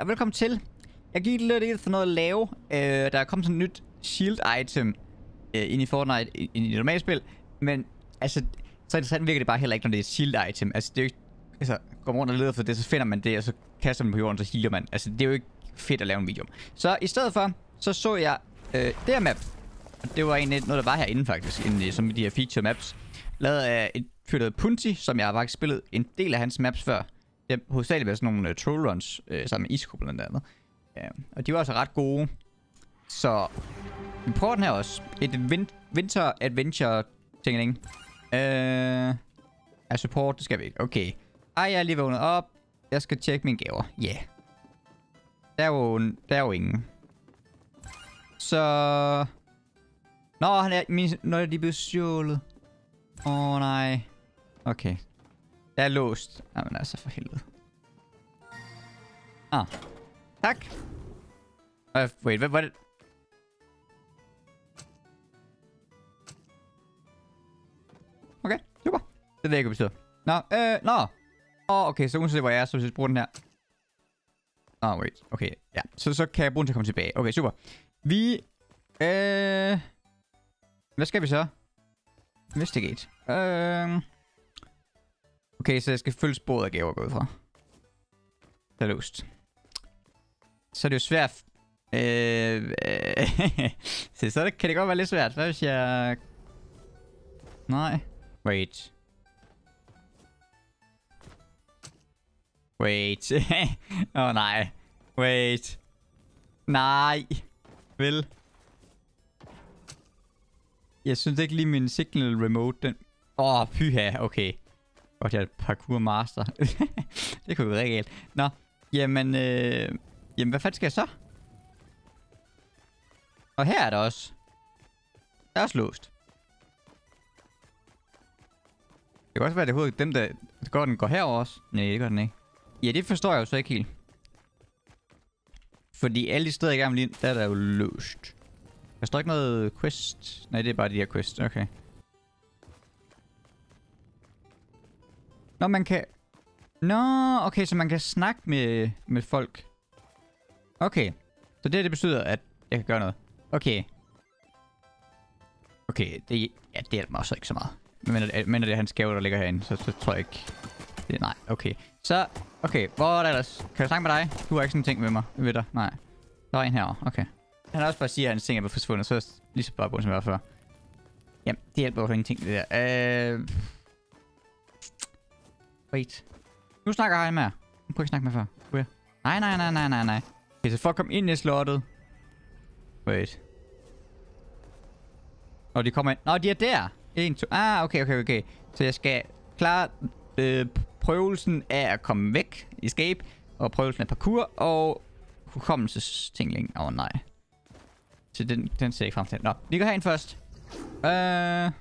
og velkommen til. Jeg gik lidt ind for noget at lave. Øh, der er kommet sådan et nyt shield item øh, ind i Fortnite, ind i det normale spil. Men altså, så interessant virker det bare heller ikke, når det er et shield item. Altså, det er jo ikke... Altså, går man rundt og leder for det, så finder man det, og så kaster man på jorden, så healer man. Altså, det er jo ikke fedt at lave en video. Så i stedet for, så så jeg øh, det her map. Og det var egentlig noget, der var herinde faktisk, inden, øh, som de her feature maps. Lavet af et fyr, Punti, som jeg har faktisk spillet en del af hans maps før. Det har hovedsageligt været sådan nogle uh, troll runs, uh, sammen med Isko blandt andet. Ja, og de var altså ret gode. Så vi prøver den her også. Et vin winter adventure ting, ikke? Øh... er support, det skal vi ikke. Okay. Ej, jeg er lige vågnet op. Jeg skal tjekke mine gaver. Ja. Yeah. Der er jo, der er jo ingen. Så... Nå, han er, min, når de blev stjålet. Åh, oh, nej. Okay. Jeg er låst. Jamen altså, for helvede. Ah. Tak. Uh, wait, hvad var det? Okay, super. Det ved jeg ikke, hvad betyder. Nå, øh, nå. Åh, oh, okay, så uanset hvor jeg er, så hvis jeg bruger den her. Åh, oh, wait. Okay, ja. Så, så kan jeg bruge den til at komme tilbage. Okay, super. Vi... Øh... Hvad skal vi så? Investigate. Øh... Okay, så jeg skal følge sporet af gaver gået fra. Det er løst. Så er det jo svært... Øh, øh, så, kan det godt være lidt svært. Hvad hvis jeg... Nej. Wait. Wait. Åh oh, nej. Wait. Nej. Vel. Jeg synes ikke lige min signal remote, den... Åh, oh, pyha, okay. Godt, jeg er parkour master. det kunne være galt. Nå, jamen, øh, jamen, hvad fanden skal jeg så? Og her er der også. Der er også låst. Det kan også være, at det hovedet dem, der går, den går herover også. Nej, det gør den ikke. Ja, det forstår jeg jo så ikke helt. Fordi alle de steder, jeg gerne vil ind, der er der jo låst. Der står ikke noget quest. Nej, det er bare de her quest. Okay. Nå, man kan... Nå, okay, så man kan snakke med, med folk. Okay. Så det, det betyder, at jeg kan gøre noget. Okay. Okay, det, ja, det hjælper mig også ikke så meget. Men, men det er hans gave, der ligger herinde, så, så tror jeg ikke... Det, nej, okay. Så, okay, hvor er der ellers? Kan jeg snakke med dig? Du har ikke sådan en ting med mig, ved dig. Nej. Der er en herovre, okay. Han har også bare sige, at hans ting er forsvundet, så er lige så bare på, som jeg var før. Jamen, det hjælper jo ingenting, det der. Øh... Wait. Nu snakker jeg med jer. Nu prøver ikke snakke med før. Where? Nej, nej, nej, nej, nej, nej. Okay, så for at komme ind i slottet. Wait. Nå, de kommer ind. Nå, de er der. 1, 2. Ah, okay, okay, okay. Så jeg skal klare øh, prøvelsen af at komme væk. Escape. Og prøvelsen af parkour. Og hukommelsestingling. Åh, oh, nej. Så den, den ser jeg ikke frem til. Nå, vi går herind først. Uh...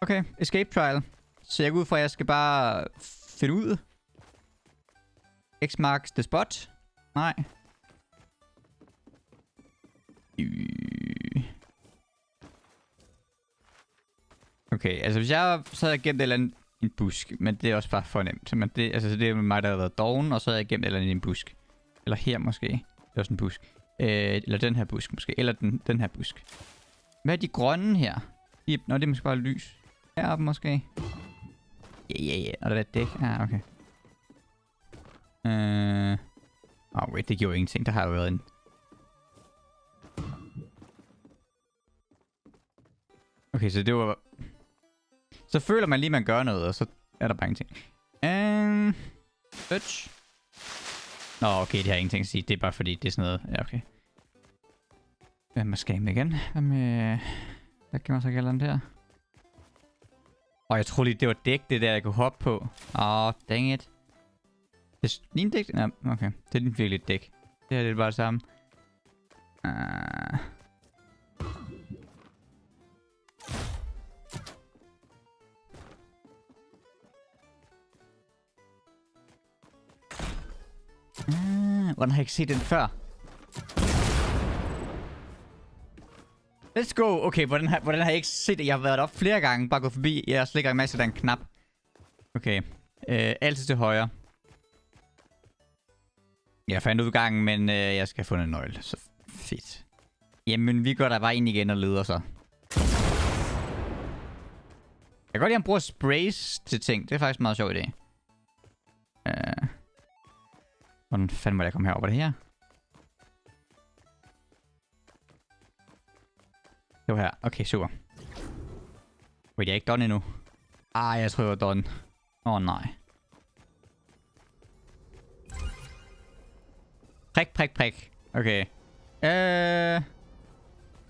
Okay, escape trial. Så jeg går ud fra, at jeg skal bare finde ud. X marks the spot. Nej. Okay, altså hvis jeg så havde jeg gemt et eller andet i en busk, men det er også bare for nemt. Men det, altså, det er mig, der har været doven, og så havde jeg gemt et eller andet i en busk. Eller her måske. Det er også en busk. Øh, eller den her busk måske. Eller den, den her busk. Hvad er de grønne her? De, nå, det er måske bare lys. Heroppe måske. Ja, ja, ja. Og der er det. dæk. Ah, okay. Øh... Oh, wait, det gjorde ingenting. Der har jo været en... Okay, så det var... Så føler man lige, at man gør noget, og så er der bare ingenting. Øh... search. Nå, okay, det har ingenting at sige. Det er bare fordi, det er sådan noget... Ja, okay. Hvad med skam igen? Hvad med... Hvad kan man så kalde den der? Og jeg troede lige, det var dæk, det der, jeg kunne hoppe på. Åh, oh, dang it. Det er din dæk? Ja, okay. Det er virkelig et dæk. Det her det er bare det samme. Uh... Uh, hvordan har jeg ikke set den før? Let's go. Okay, hvordan har, hvordan har jeg ikke set det? Jeg har været op flere gange, bare gået forbi. Jeg slikker en masse af den knap. Okay. Uh, altid til højre. Jeg fandt udgangen, men øh, jeg skal have fundet en nøgle. Så fedt. Jamen, vi går der bare ind igen og leder så. Jeg kan godt lide, at han bruger sprays til ting. Det er faktisk en meget sjov idé. Uh, hvordan fanden må jeg komme herover? Var det her? Det var her. Okay, super. Wait, jeg er ikke done endnu. Ah, jeg tror, jeg var done. Åh, oh, nej. Prik, prik, prik. Okay. Øh...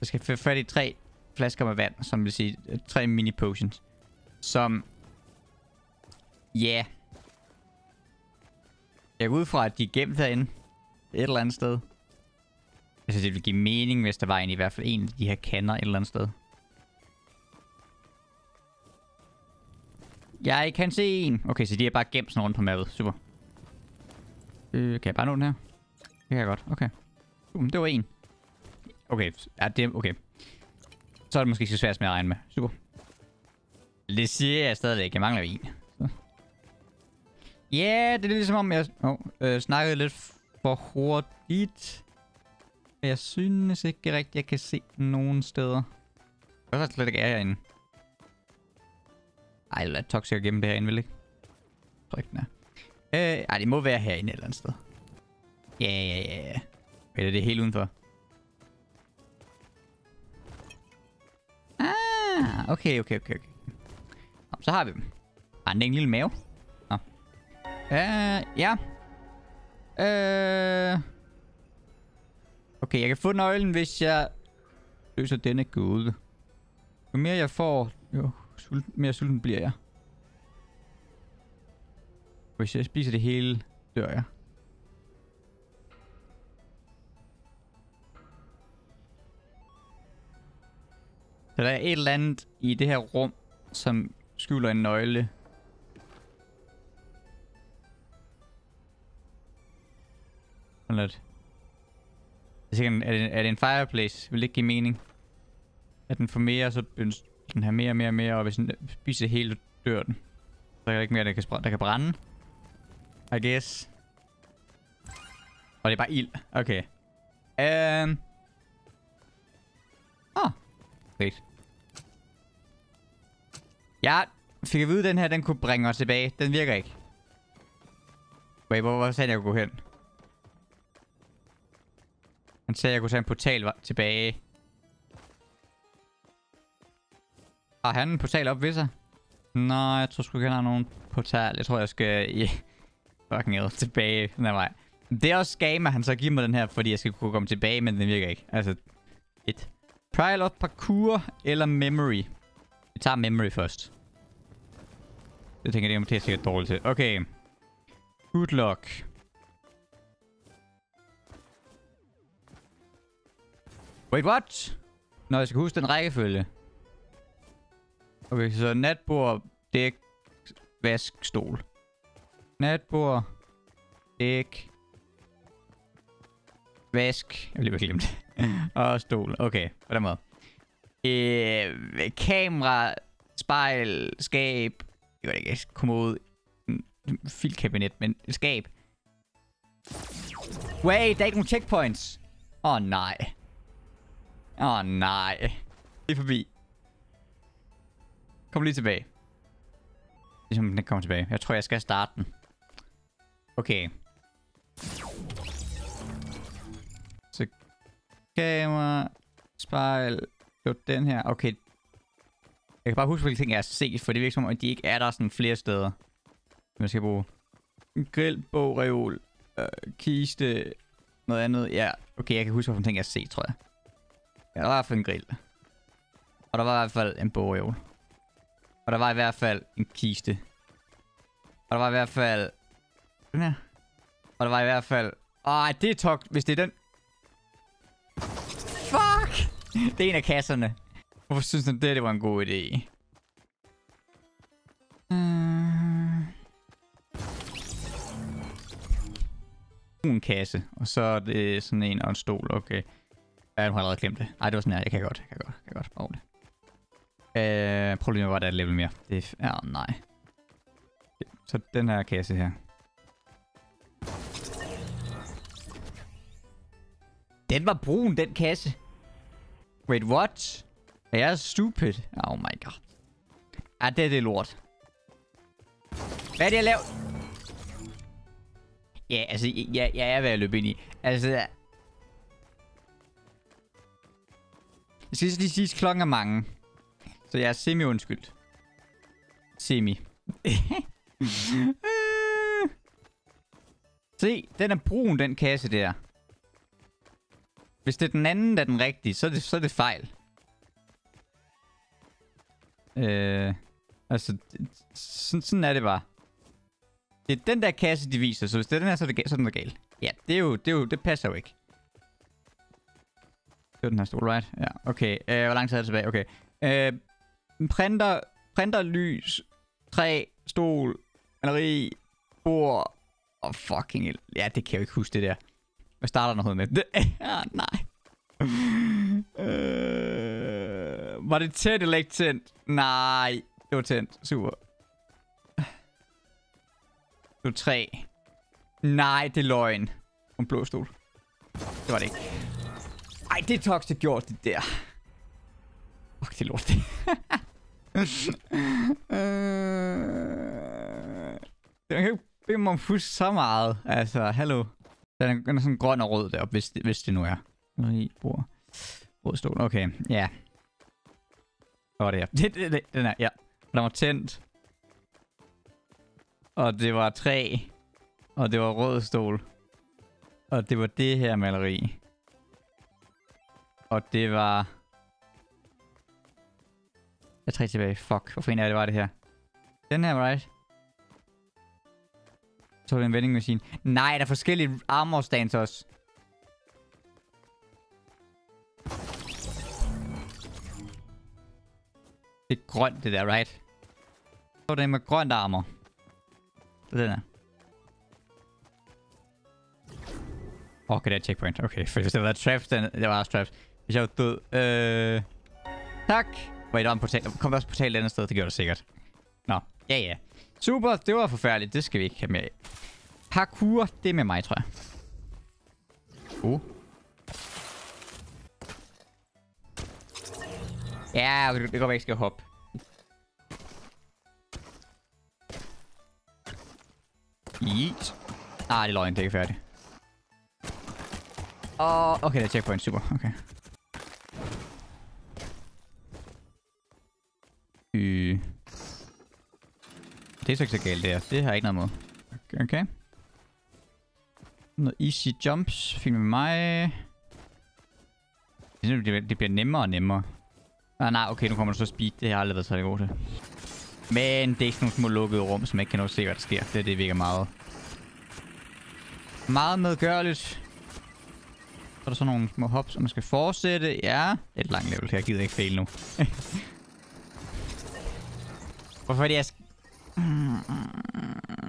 Jeg skal få fat i tre flasker med vand, som vil sige øh, tre mini potions. Som... Ja. Yeah. Jeg går ud fra, at de er gemt derinde. Et eller andet sted. Jeg synes, det ville give mening, hvis der var en i hvert fald en af de her kander et eller andet sted. Jeg kan se en. Okay, så de er bare gemt sådan rundt på mappet. Super. Øh, kan jeg bare nå den her? Det kan jeg godt. Okay. Uh, det var en. Okay. Ja, det okay. Så er det måske ikke så svært med at regne med. Super. Det siger jeg stadigvæk. Jeg mangler en. Ja, yeah, det er ligesom om, jeg oh, øh, snakkede lidt for hurtigt. Jeg synes ikke rigtigt, jeg kan se nogen steder. Jeg er slet ikke er herinde. Ej, lad Toxic gemme det herinde, vel ikke? Jeg tror ikke, den er. Øh, ej, det må være herinde et eller andet sted. Ja, ja, ja, ja. Eller det er helt udenfor. Ah, okay, okay, okay, okay. Nå, så har vi dem. Har den en lille mave? Nå. Øh, ja. Øh... Okay, jeg kan få nøglen, hvis jeg løser denne gåde. Jo mere jeg får, jo sult mere sulten bliver jeg. Hvis jeg spiser det hele, dør jeg. Så der er et eller andet i det her rum, som skjuler en nøgle. Sådan lidt. Er det, er, det, er det en fireplace? Vil det ikke give mening? At den får mere, så den har mere og mere og mere, og hvis den spiser det hele, dør den. Så er der ikke mere, der kan, der kan brænde. I guess. Og det er bare ild. Okay. Um. Ah. Fedt. Ja, fik at vide, at den her, den kunne bringe os tilbage. Den virker ikke. Wait, hvor var det, jeg kunne gå hen? Han sagde, at jeg kunne tage en portal tilbage. Har han en portal op ved sig? Nej, jeg tror sgu ikke, han har nogen portal. Jeg tror, jeg skal Yeah. fucking hell, tilbage den her vej. Det er også skam, at han så giver mig den her, fordi jeg skal kunne komme tilbage, men den virker ikke. Altså, et. Trial of parkour eller memory? Vi tager memory først. Det tænker jeg, det er sikkert dårligt til. Okay. Good luck. Wait, what? Nå, jeg skal huske den rækkefølge. Okay, så natbord, dæk, vask, stol. Natbord, dæk, vask. Jeg bliver glemt. og stol. Okay, på den måde. Øh, kamera, spejl, skab. Jeg var ikke, kommode. Filkabinet, men skab. Wait, der er ikke nogen checkpoints. Åh oh, nej. Åh oh, nej. Det er forbi. Kom lige tilbage. Ligesom den kommer tilbage. Jeg tror, jeg skal starte den. Okay. Så kamera, spejl, jo den her. Okay. Jeg kan bare huske, hvilke ting jeg har set, for det virker som om, at de ikke er der sådan flere steder. Man skal bruge grill, bog, reol, øh, kiste, noget andet. Ja, okay, jeg kan huske, hvilke ting jeg har set, tror jeg. Ja, der var i hvert fald en grill. Og der var i hvert fald en bogreol. Og der var i hvert fald en kiste. Og der var i hvert fald... Den her. Og der var i hvert fald... Åh, det er tok, hvis det er den. Fuck! Det er en af kasserne. Hvorfor synes du, det, det var en god idé? Uh... En kasse. Og så er det sådan en og en stol. Okay. Ja, du har allerede glemt det. Ej, det var sådan her. Jeg kan godt. Jeg kan godt. Jeg kan godt. Over det. Øh, problemet var, at der er et level mere. Det er... Ja, nej. Så den her kasse her. Den var brun, den kasse. Wait, what? Er jeg stupid? Oh my god. Ah, det er det lort. Hvad er det, jeg laver? Ja, altså, jeg, jeg er ved at løbe ind i. Altså... Jeg skal lige sige, at klokken er mange. Så jeg er semi-undskyldt. Semi. Se, den er brun, den kasse der. Hvis det er den anden, der er den rigtige, så er det, så er det fejl. Øh, altså, sådan, sådan er det bare. Det er den der kasse, de viser, så hvis det er den her, så er, det, så er den der galt. Ja, det er jo, det, er jo, det passer jo ikke. Det var den her stol, right? Ja, okay. Øh, hvor lang tid er det tilbage? Okay. Øh, printer, printer, lys, træ, stol, maleri, bord, og oh, fucking... Ja, det kan jeg jo ikke huske, det der. Hvad starter noget med? Det, ja, ah, nej. øh, var det tæt eller ikke tændt? Nej, det var tændt. Super. Nu tre. Nej, det er løgn. En blå stol. Det var det ikke. Ej, det er toxic gjort, det der. Fuck, det er lort. det. Jeg øh, kan ikke bede mig om huske så meget. Altså, hallo. Den er, den er sådan grøn og rød deroppe, hvis det, hvis det nu er. I bord. Rød stol. Okay, ja. Yeah. Hvad var det her? Det, den her, ja. Den var tændt. Og det var træ. Og det var rød stol. Og det var det her maleri. Og det var... Jeg trækker tilbage. Fuck, hvorfor en af det var det her? Den her, right? Så er det en vendingmaskine. Nej, der er forskellige armor stands også. Det er grønt, det der, right? Så er det med grønt armor. Det er den er. Okay, det er checkpoint. Okay, for hvis det var traps, den, det var også traps. Hvis jeg var død. Øh... Tak. Wait, der var en portal. Kom der også portal et andet sted? Det gjorde det sikkert. Nå, ja ja. Super, det var forfærdeligt. Det skal vi ikke have med Parkour, det er med mig, tror jeg. Uh. Ja, det, det går væk, jeg skal hoppe. Yeet. Ah, det er løgn, det er ikke færdigt. Åh, oh, okay, det er checkpoint, super, okay. Øh. Det er så ikke så galt der. Det har jeg ikke noget mod. Okay. Noget easy jumps. Film med mig. Det bliver nemmere og nemmere. Ah, nej, okay, nu kommer der så speed. Det har jeg aldrig været så god til. Men det er ikke sådan nogle små lukkede rum, som ikke kan nå se, hvad der sker. Det, det virker meget... Meget medgørligt. Så er der sådan nogle små hops, som man skal fortsætte. Ja, et langt level. Jeg gider ikke fail nu. Hvorfor er det, jeg... Mm,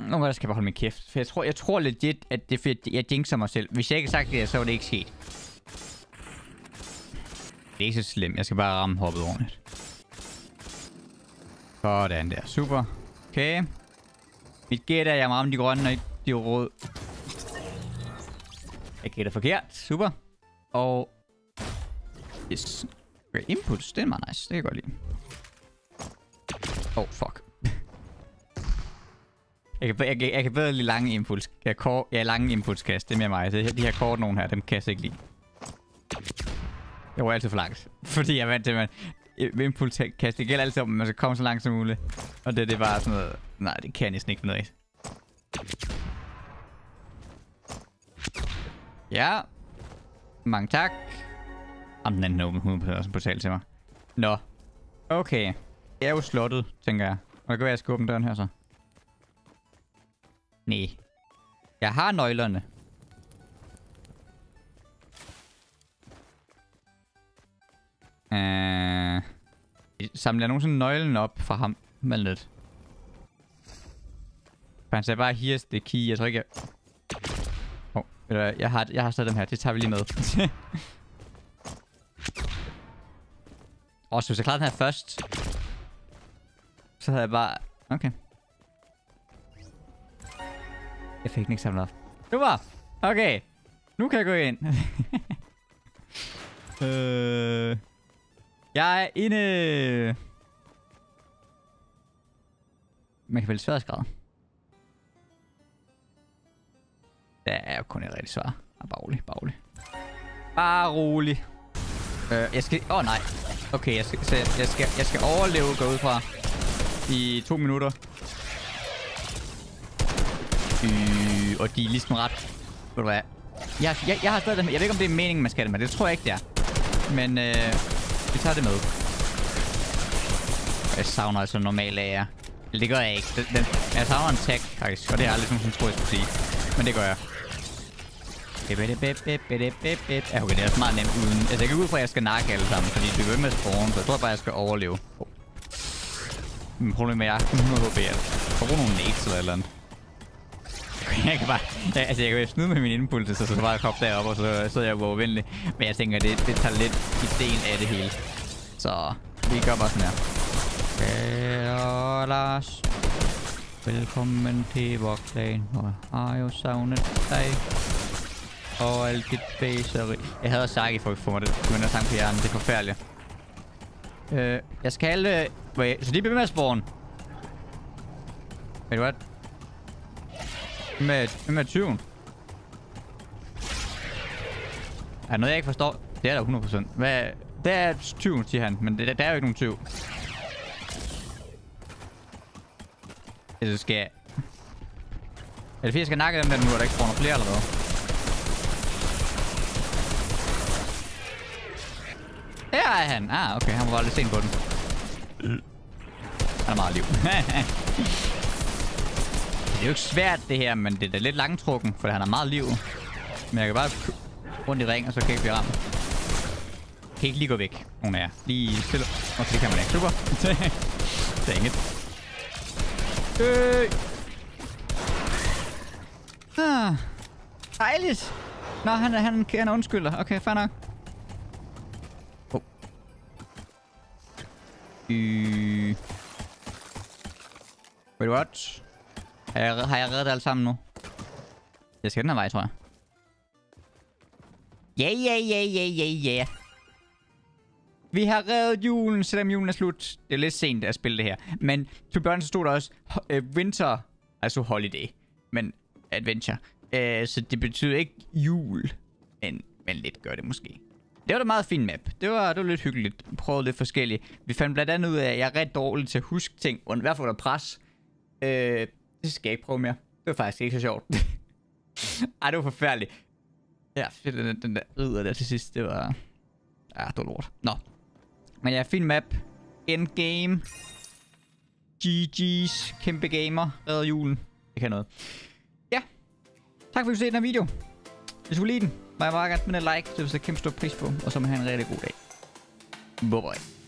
nogle jeg skal jeg bare holde min kæft. For jeg tror, jeg tror legit, at det er fedt, jeg jinxer mig selv. Hvis jeg ikke havde sagt det, så var det ikke sket. Det er ikke så slemt. Jeg skal bare ramme hoppet ordentligt. Sådan der. Super. Okay. Mit gæt er, at jeg rammer de grønne, og ikke de røde. Jeg gætter forkert. Super. Og... Yes. Great inputs. Det er meget nice. Det kan jeg godt lide. Oh, fuck. Jeg kan, jeg, jeg kan bedre lide lange impuls. Jeg kort, ja, lange impulskast. Det er mere mig. Så de her kort nogen her, dem kan jeg ikke lide. Jeg var altid for langt. Fordi jeg er vant til, at man... Impulskast, det gælder altid om, at man skal komme så langt som muligt. Og det, det er bare sådan noget... Nej, det kan jeg næsten ikke noget af. Ja. Mange tak. Om den anden åben hovedperson portal til mig. Nå. Okay. Det er jo slottet, tænker jeg. Og det kan være, at jeg skal åbne døren her så. Nej. Jeg har nøglerne. Samler jeg nogensinde nøglen op fra ham? Men lidt. Han sagde bare, here's the key. Jeg tror ikke, jeg... Oh, jeg har, jeg har stadig dem her. Det tager vi lige med. Åh, så hvis jeg klarede den her først, så havde jeg bare... Okay. Jeg fik den ikke samlet op. Super! Okay. Nu kan jeg gå ind. Øh... Jeg er inde... Man kan vælge sværdesgrad. Det er jo kun et rigtigt svar. Ah, bare rolig, bare rolig. Bare rolig. Øh, jeg skal... Åh, oh, nej. Okay, jeg skal, jeg, jeg, skal, jeg skal overleve, gå ud fra. I to minutter. Øh, og de er ligesom ret... Ved du hvad? Jeg, jeg, jeg har stadig... Jeg ved ikke, om det er meningen, man skal det med. Det tror jeg ikke, det er. Men øh, vi tager det med. Jeg savner altså normalt af jer. Eller det gør jeg ikke. Den, den, jeg savner en tag, faktisk. Og det har jeg aldrig nogensinde troet, jeg skulle sige. Men det gør jeg. Ja, okay, det er meget nemt uden... Altså, jeg kan ud fra, at jeg skal nakke alle sammen, fordi det er ved med at spawn, så jeg tror bare, jeg skal overleve. Oh. Men problemet er, at jeg har 100 HP. Jeg får bruge nogle nades eller et eller andet. Jeg kan bare... Jeg, altså, jeg kan snyde med min impulse, så, så bare koppe derop, og så sidder jeg uovervindelig. Men jeg tænker, det, det tager lidt ideen af det hele. Så vi gør bare sådan her. Kære Lars. Velkommen til vores klan, og har jo savnet dig. Og alt dit baseri. Jeg havde sagt, at folk får mig det. Men jeg sang på hjernen. Det er forfærdeligt. Øh, jeg skal alle... Wait, så de bliver med at spawn. Wait, what? Hvem er, hvem Er der noget, jeg ikke forstår? Det er der 100%. Hvad? Det er 20, siger han. Men der, der er jo ikke nogen 20. Det skal jeg... Er det fordi, jeg skal nakke dem der nu, og der ikke spawner flere eller hvad? Her er han. Ah, okay. Han var bare lidt sent på den. Han er meget liv. det er jo ikke svært, det her, men det er da lidt langtrukken, for han har meget liv. Men jeg kan bare rundt i ring, og så kan jeg ikke blive ramt. Kan ikke lige gå væk, nogen af jer. Lige stille. Okay, det kan man ikke. Super. Dang it. Øh. Ah. Dejligt. Nå, han, han, han undskylder. Okay, fair nok. Oh. Øh. Wait, what? Har jeg, har jeg reddet alt sammen nu? Jeg skal den her vej, tror jeg. Ja, ja, ja, ja, ja, ja. Vi har reddet julen, selvom julen er slut. Det er lidt sent at spille det her. Men til børn så stod der også uh, winter, altså holiday, men adventure. Uh, så det betyder ikke jul, men, men lidt gør det måske. Det var da meget fin map. Det var, det var lidt hyggeligt. Prøvede lidt forskelligt. Vi fandt blandt andet ud af, at jeg er ret dårlig til at huske ting, og i hvert fald under pres. Uh, det skal jeg ikke prøve mere. Det var faktisk ikke så sjovt. Ej, det var forfærdeligt. Ja, den, den der ridder der til sidst, det var... Ja, det var lort. Nå. Men ja, fin map. Endgame. GG's. Kæmpe gamer. Redder julen. Det kan noget. Ja. Tak for at du så den her video. Hvis du kunne lide den, må jeg bare gerne smide en like. Det vil jeg kæmpe stor pris på. Og så må have en rigtig god dag. Bye bye.